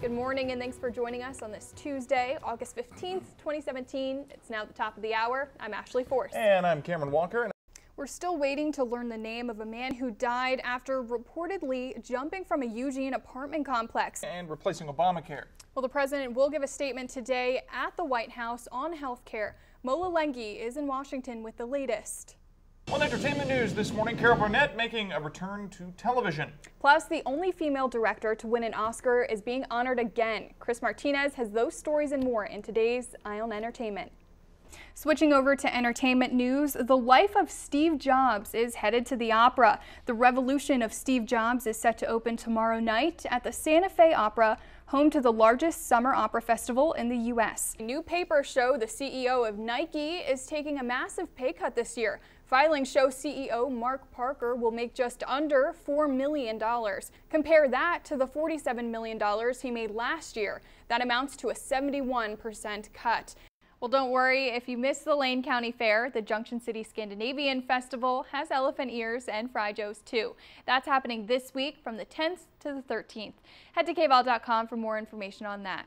Good morning and thanks for joining us on this Tuesday, August 15th, 2017. It's now the top of the hour. I'm Ashley Force. And I'm Cameron Walker. We're still waiting to learn the name of a man who died after reportedly jumping from a Eugene apartment complex. And replacing Obamacare. Well, the president will give a statement today at the White House on health care. Mola Lenghi is in Washington with the latest. On entertainment news this morning, Carol Burnett making a return to television. Plus, the only female director to win an Oscar is being honored again. Chris Martinez has those stories and more in today's Eye on Entertainment. Switching over to entertainment news, the life of Steve Jobs is headed to the opera. The Revolution of Steve Jobs is set to open tomorrow night at the Santa Fe Opera, home to the largest summer opera festival in the U.S. A New papers show the CEO of Nike is taking a massive pay cut this year. Filings show CEO Mark Parker will make just under $4 million. Compare that to the $47 million he made last year. That amounts to a 71% cut. Well, don't worry if you missed the Lane County Fair. The Junction City Scandinavian Festival has elephant ears and fry joes too. That's happening this week from the 10th to the 13th. Head to kval.com for more information on that.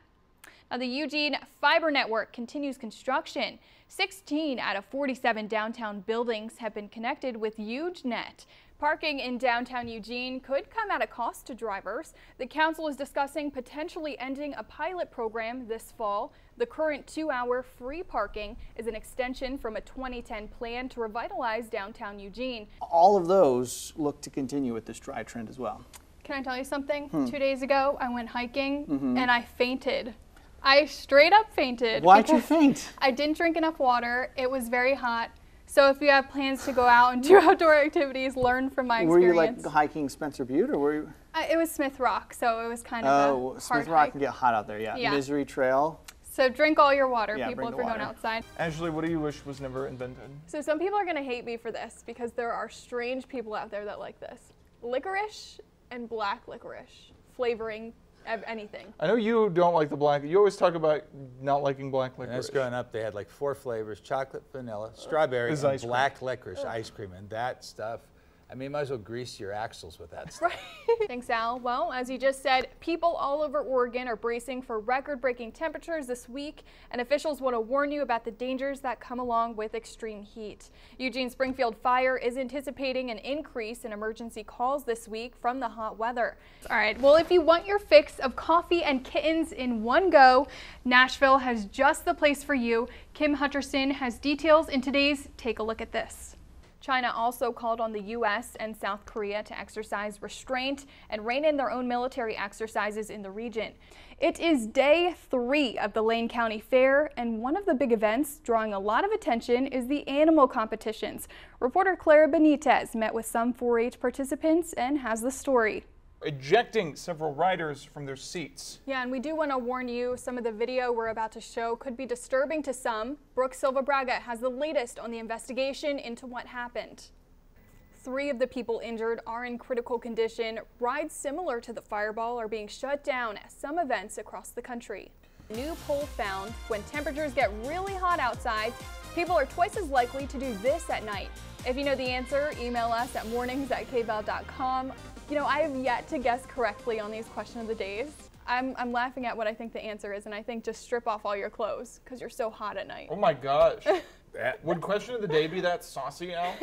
Now, the Eugene Fiber Network continues construction. 16 out of 47 downtown buildings have been connected with EUGNet. Parking in downtown Eugene could come at a cost to drivers. The council is discussing potentially ending a pilot program this fall. The current two-hour free parking is an extension from a 2010 plan to revitalize downtown Eugene. All of those look to continue with this dry trend as well. Can I tell you something? Hmm. Two days ago, I went hiking mm -hmm. and I fainted. I straight up fainted. Why'd you faint? I didn't drink enough water. It was very hot. So if you have plans to go out and do outdoor activities, learn from my were experience. Were you like hiking Spencer Butte or were you? Uh, it was Smith Rock, so it was kind of oh, Smith Rock hike. can get hot out there, yeah. yeah. Misery Trail. So drink all your water, yeah, people, if you're going outside. Ashley, what do you wish was never invented? So some people are going to hate me for this because there are strange people out there that like this. Licorice and black licorice flavoring anything. I know you don't like the black. You always talk about not liking black licorice. When I was growing up, they had like four flavors: chocolate, vanilla, strawberry, and black licorice ice cream, and that stuff I mean, you might as well grease your axles with that stuff. Right. Thanks, Al. Well, as you just said, people all over Oregon are bracing for record-breaking temperatures this week, and officials want to warn you about the dangers that come along with extreme heat. Eugene Springfield Fire is anticipating an increase in emergency calls this week from the hot weather. All right, well, if you want your fix of coffee and kittens in one go, Nashville has just the place for you. Kim Hutcherson has details in today's Take a Look at This. China also called on the U.S. and South Korea to exercise restraint and rein in their own military exercises in the region. It is day three of the Lane County Fair, and one of the big events drawing a lot of attention is the animal competitions. Reporter Clara Benitez met with some 4-H participants and has the story ejecting several riders from their seats. Yeah, and we do want to warn you, some of the video we're about to show could be disturbing to some. Brook Silva-Braga has the latest on the investigation into what happened. Three of the people injured are in critical condition. Rides similar to the Fireball are being shut down at some events across the country. New poll found when temperatures get really hot outside, people are twice as likely to do this at night. If you know the answer, email us at mornings at kval.com. You know, I have yet to guess correctly on these question of the days. I'm, I'm laughing at what I think the answer is, and I think just strip off all your clothes because you're so hot at night. Oh my gosh. Would question of the day be that saucy, Al?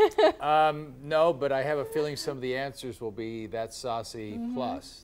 um, no, but I have a feeling some of the answers will be that saucy mm -hmm. plus.